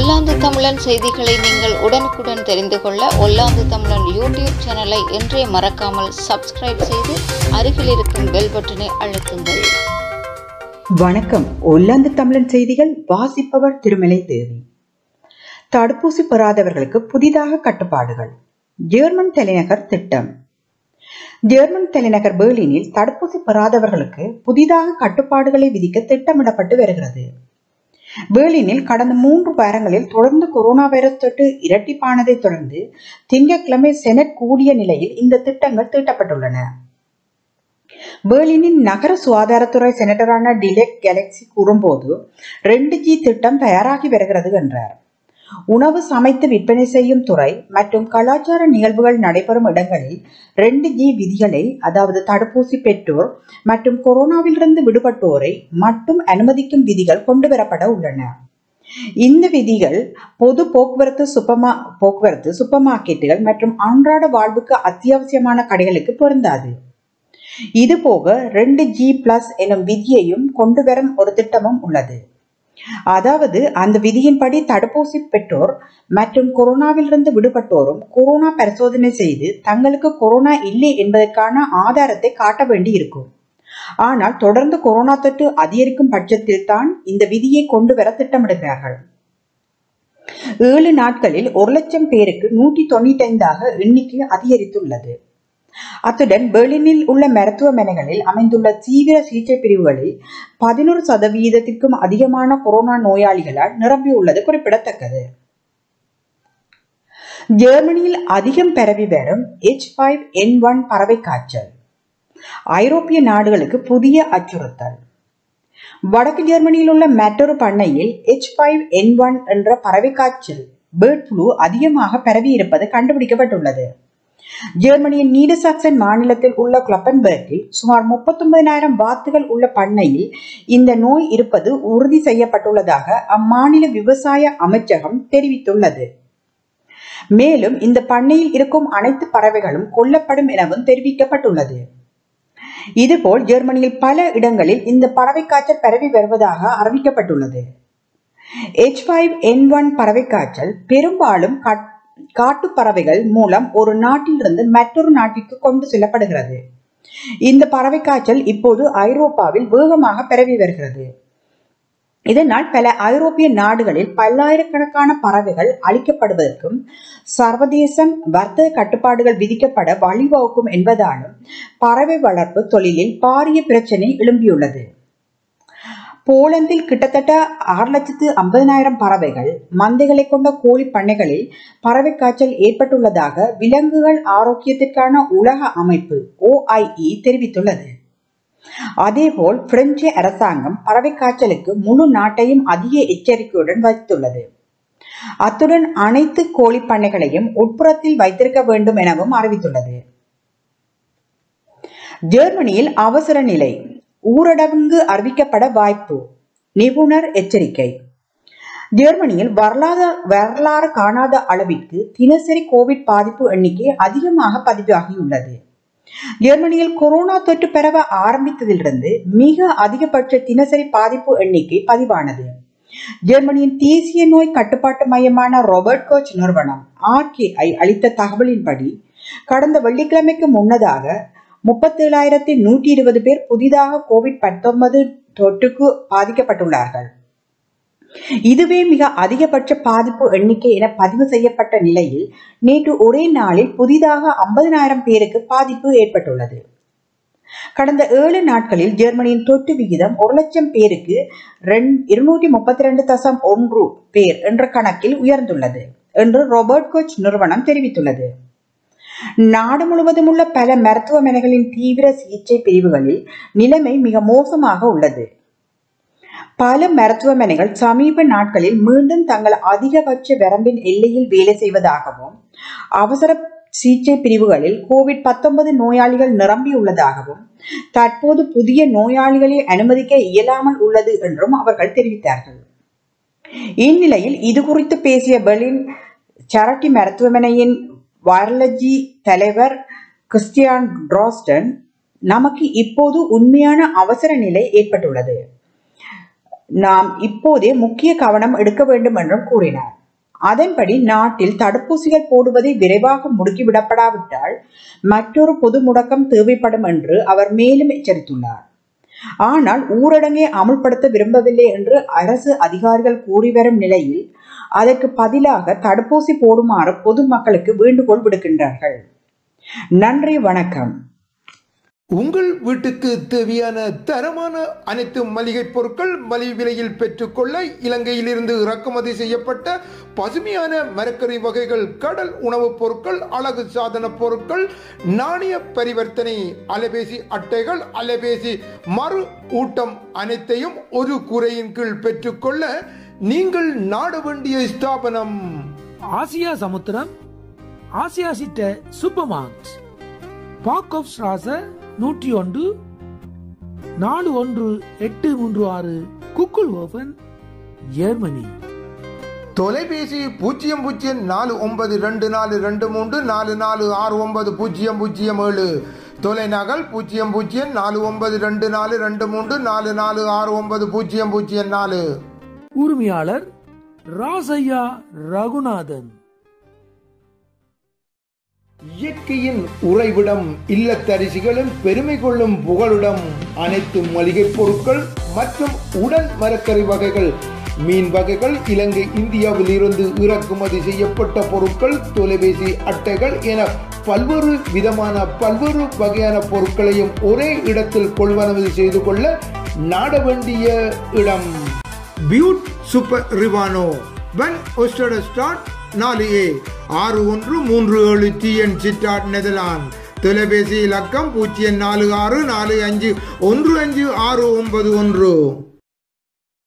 ஒல்லாந்து தமிழன் செய்திகளை நீங்கள் உடனுக்குடன் தெரிந்து கொள்ள ஒல்லாந்து தமிழன் யூடியூப் சேனலை என்றே மறக்காமல் சப்ஸ்கிரைப் செய்து அருகில் இருக்கும் பெல் பட்டனை அழுத்துங்கள். வணக்கம். ஒல்லாந்து தமிழன் செய்திகள் வாசிப்பவர் திருமலை தேவி. தடுப்பூசி பெறாதவர்களுக்கு புதிதாக கட்டுப்பாடுகள். ஜெர்மன் தலைநகர் திட்டம். ஜெர்மன் தலைநகர் பெர்லினில் தடுப்பூசி பெறாதவர்களுக்கு புதிதாக கட்டுப்பாடுகளை விதிக்க திட்டமிடப்பட்டு வருகிறது. பெர்லினில் கடந்த மூன்று வாரங்களில் தொடர்ந்து கொரோனா வைரஸ் தொற்று இரட்டிப்பானதை தொடர்ந்து திங்கட்கிழமை செனட் கூடிய நிலையில் இந்த திட்டங்கள் தீட்டப்பட்டுள்ளன. பெர்லினின் நகர சுகாதாரத்துறை செனட்டரான டிலெக் கேலக்சி கூறும்போது ரெண்டு ஜி திட்டம் தயாராகி வருகிறது என்றார். உணவு சமைத்து விற்பனை செய்யும் துறை மற்றும் கலாச்சார நிகழ்வுகள் நடைபெறும் இடங்களில் ரெண்டு ஜி விதிகளை அதாவது தடுப்பூசி பெற்றோர் மற்றும் கொரோனாவிலிருந்து விடுபட்டோரை மட்டும் அனுமதிக்கும் விதிகள் கொண்டுவரப்பட உள்ளன. இந்த விதிகள் பொது போக்குவரத்து சுப்பமா போக்குவரத்து சூப்பர் மார்க்கெட்டுகள் மற்றும் அன்றாட வாழ்வுக்கு அத்தியாவசியமான கடைகளுக்கு பொருந்தாது. இது போக ரெண்டு ஜி பிளஸ் எனும் விதியையும் கொண்டு வரும் ஒரு திட்டமும் உள்ளது. அதாவது அந்த விதியின்படி தடுப்பூசி பெற்றோர் மற்றும் கொரோனாவிலிருந்து விடுபட்டோரும் கொரோனா பரிசோதனை செய்து தங்களுக்கு கொரோனா இல்லை என்பதற்கான ஆதாரத்தை காட்ட வேண்டி இருக்கும் ஆனால் தொடர்ந்து கொரோனா தொற்று அதிகரிக்கும் பட்சத்தில் தான் இந்த விதியை கொண்டு வர திட்டமிடுகிறார்கள். ஏழு நாட்களில் ஒரு லட்சம் பேருக்கு நூற்றி தொண்ணூற்றி ஐந்தாக எண்ணிக்கை அதிகரித்துள்ளது. அத்துடன் பெர்லினில் உள்ள மருத்துவமனைகளில் அமைந்துள்ள தீவிர சிகிச்சை பிரிவுகளில் பதினோரு சதவீதத்திற்கும் அதிகமான கொரோனா நோயாளிகளால் நிரம்பியுள்ளது குறிப்பிடத்தக்கது. ஜெர்மனியில் அதிகம் பரவி வரும் எச் ஃபைவ் என் ஒன் பறவை காய்ச்சல். ஐரோப்பிய நாடுகளுக்கு புதிய அச்சுறுத்தல். வடக்கு ஜெர்மனியில் உள்ள மற்றொரு பண்ணையில் எச் ஃபைவ் என் ஒன் என்ற பறவை காய்ச்சல் பேர்ட் ஃப்ளூ அதிகமாக பரவி இருப்பது கண்டுபிடிக்கப்பட்டுள்ளது. ஜெர்மனியின் நீடசாக்சன் மாநிலத்தில் உள்ள குளப்பன்பர்கில் சுமார் முப்பத்தொன்பதாயிரம் வாத்துகள் உள்ள பண்ணையில் இந்த நோய் இருப்பது உறுதி செய்யப்பட்டுள்ளதாக அம்மாநில விவசாய அமைச்சகம் தெரிவித்துள்ளது. மேலும் இந்த பண்ணையில் இருக்கும் அனைத்து பறவைகளும் கொல்லப்படும் எனவும் தெரிவிக்கப்பட்டுள்ளது. இதுபோல் ஜெர்மனியில் பல இடங்களில் இந்த பறவை காய்ச்சல் பரவி வருவதாக அறிவிக்கப்பட்டுள்ளது. எச் ஃபைவ் என் ஒன் பறவை காய்ச்சல் பெரும்பாலும் கட் காட்டு பறவைகள் மூலம் ஒரு நாட்டிலிருந்து மற்றொரு நாட்டிற்கு கொண்டு செல்லப்படுகிறது. இந்த பறவை காய்ச்சல் இப்போது ஐரோப்பாவில் வேகமாக பரவி வருகிறது. இதனால் பல ஐரோப்பிய நாடுகளில் பல்லாயிரக்கணக்கான பறவைகள் அழிக்கப்படுவதற்கும் சர்வதேசம் வர்த்தக கட்டுப்பாடுகள் விதிக்கப்பட வழிவகுக்கும் என்பதாலும் பறவை வளர்ப்பு தொழிலில் பாரிய பிரச்சனை எழும்பியுள்ளது. போலந்தில் கிட்டத்தட்ட ஆறு லட்சத்து ஐம்பதனாயிரம் பறவைகள் மந்தைகளை கொண்ட கோழி பண்ணைகளில் பறவை காய்ச்சல் ஏற்பட்டுள்ளதாக விலங்குகள் ஆரோக்கியத்திற்கான உலக அமைப்பு ஓஐஇ தெரிவித்துள்ளது. அதேபோல் பிரெஞ்சு அரசாங்கம் பறவை காய்ச்சலுக்கு முழு நாட்டையும் அதிக எச்சரிக்கையுடன் வைத்துள்ளது. அத்துடன் அனைத்து கோழி பண்ணைகளையும் உட்புறத்தில் வைத்திருக்க வேண்டும் எனவும் அறிவித்துள்ளது. ஜெர்மனியில் அவசர நிலை ஊரடங்கு அறிவிக்கப்பட வாய்ப்பு. நிபுணர் எச்சரிக்கை. ஜெர்மனியில் வரலாறு வரலாறு காணாத அளவிற்கு தினசரி கோவிட் பாதிப்பு எண்ணிக்கை அதிகமாக பதிவாகியுள்ளது. ஜெர்மனியில் கொரோனா தொற்று பரவ ஆரம்பித்ததிலிருந்து மிக அதிகபட்ச தினசரி பாதிப்பு எண்ணிக்கை பதிவானது. ஜெர்மனியின் தேசிய நோய் கட்டுப்பாட்டு மையமான ராபர்ட் கோச் நிறுவனம் ஆர்கேஐ அளித்த தகவலின்படி கடந்த வெள்ளிக்கிழமைக்கு முன்னதாக முப்பத்தேழாயிரத்தி நூற்றி இருபது பேர் புதிதாக கோவிட் பத்தொன்பது தொற்றுக்கு பாதிக்கப்பட்டுள்ளார்கள். இதுவே மிக அதிகபட்ச பாதிப்பு எண்ணிக்கை என பதிவு செய்யப்பட்ட நிலையில் நேற்று ஒரே நாளில் புதிதாக ஐம்பதினாயிரம் பேருக்கு பாதிப்பு ஏற்பட்டுள்ளது. கடந்த ஏழு நாட்களில் ஜெர்மனியின் தொற்று விகிதம் ஒரு லட்சம் பேருக்கு இருநூற்றி முப்பத்தி ரெண்டு தசம் ஒன்று பேர் என்ற கணக்கில் உயர்ந்துள்ளது என்று ரோபர்ட் கோச் நிறுவனம் தெரிவித்துள்ளது. நாடு முழுவதும் உள்ள பல மருத்துவமனைகளின் தீவிர சிகிச்சை பிரிவுகளில் நிலைமை மிக மோசமாக உள்ளது. பல மருத்துவமனைகள் சமீப நாட்களில் மீண்டும் தங்கள் அதிகபட்ச வரம்பின் எல்லையில் வேலை செய்வதாகவும் அவசர சிகிச்சை பிரிவுகளில் கோவிட் பத்தொன்பது நோயாளிகள் நிரம்பியுள்ளதாகவும் தற்போது புதிய நோயாளிகளை அனுமதிக்க இயலாமல் உள்ளது என்றும் அவர்கள் தெரிவித்தார்கள். இந்நிலையில் இது குறித்து பேசிய பெர்லின் சரட்டி மருத்துவமனையின் வைரலஜி தலைவர் கிறிஸ்டியான் ட்ராஸ்டன் நமக்கு இப்போது உண்மையான அவசர நிலை ஏற்பட்டுள்ளது. நாம் இப்போதே முக்கிய கவனம் எடுக்க வேண்டும் என்றும் கூறினார். அதன்படி நாட்டில் தடுப்பூசிகள் போடுவதை விரைவாக முடுக்கிவிடப்படாவிட்டால் மற்றொரு பொது முடக்கம் தேவைப்படும் என்று அவர் மேலும் எச்சரித்துள்ளார். ஆனால் ஊரடங்கை அமுல்படுத்த விரும்பவில்லை என்று அரசு அதிகாரிகள் கூறி வரும் நிலையில் அதற்கு பதிலாக தடுப்பூசி போடுமாறு பொதுமக்களுக்கு வேண்டுகோள் விடுக்கின்றார்கள். நன்றி வணக்கம். உங்கள் வீட்டுக்கு தேவையான தரமான அனைத்து மளிகை பொருட்கள் மலிவு விலையில் பெற்றுக்கொள்ள இலங்கையிலிருந்து இறக்குமதி செய்யப்பட்ட பசுமையான மரக்கறி வகைகள் கடல் உணவுப் பொருட்கள் அழகு சாதன பொருட்கள் நாணய பரிவர்த்தனை அலைபேசி அட்டைகள் அலைபேசி மறு ஊட்டம் அனைத்தையும் ஒரு குறையின் கீழ் பெற்றுக்கொள்ள நீங்கள் நாட வேண்டிய ஸ்தாபனம். ஆசியா சமுத்திரம் ஆசியா சிட்ட சூப்பர் மார்க்ஸ் பாக் ஆஃப் ஸ்ராச நூற்றி ஒன்று நாலு ஒன்று எட்டு மூன்று ஆறு குக்குல் ஓபன் ஜெர்மனி. தொலைபேசி பூஜ்ஜியம் பூஜ்ஜியம் நாலு ஒன்பது ரெண்டு நாலு ரெண்டு மூன்று நாலு நாலு ஆறு ஒன்பது பூஜ்ஜியம் பூஜ்ஜியம் ஏழு. தொலைநகல் பூஜ்ஜியம் பூஜ்ஜியம் நாலு ஒன்பது ரெண்டு நாலு ரெண்டு மூன்று நாலு நாலு ஆறு ஒன்பது பூஜ்ஜியம் பூஜ்ஜியம் நாலு. உரிமையாளர் ராசையா ரகுநாதன். இயற்கையின் உறைவிடம் இல்லத்தரிசிகளும் பெருமை கொள்ளும் புகழுடம் அனைத்து மளிகை பொருட்கள் மற்றும் உடன் மரக்கறி வகைகள். மீன் வகைகள் இலங்கை இந்தியாவில் இருந்து இறக்குமதி செய்யப்பட்ட பொருட்கள் தொலைபேசி அட்டைகள் என பல்வேறு விதமான பல்வேறு வகையான பொருட்களையும் ஒரே இடத்தில் கொள்வனவு செய்து கொள்ள நாட வேண்டிய இடம். பியூட் சூப்பர் ரிவானோ வென் ஒஸ்டட் ஸ்டார்ட் நாலு ஏ. ஆறு ஒன்று மூன்று ஏழு டிஎன் சிட்டாட் நெதர்லாந்து தொலைபேசி இலக்கம் பூஜ்ஜியம் நாலு ஆறு நாலு அஞ்சு ஒன்று அஞ்சு ஆறு ஒன்பது ஒன்று.